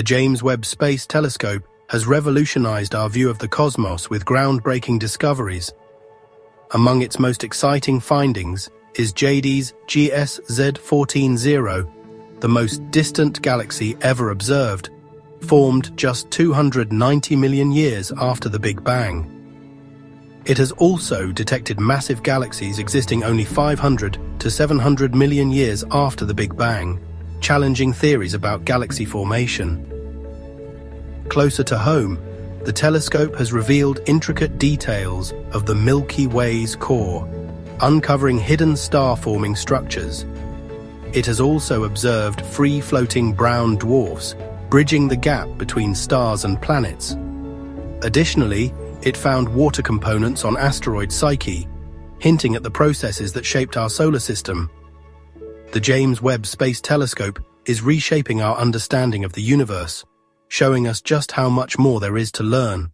The James Webb Space Telescope has revolutionized our view of the cosmos with groundbreaking discoveries. Among its most exciting findings is JADES GSZ140, the most distant galaxy ever observed, formed just 290 million years after the Big Bang. It has also detected massive galaxies existing only 500 to 700 million years after the Big Bang, challenging theories about galaxy formation. Closer to home, the telescope has revealed intricate details of the Milky Way's core, uncovering hidden star-forming structures. It has also observed free-floating brown dwarfs, bridging the gap between stars and planets. Additionally, it found water components on asteroid Psyche, hinting at the processes that shaped our solar system. The James Webb Space Telescope is reshaping our understanding of the universe, showing us just how much more there is to learn.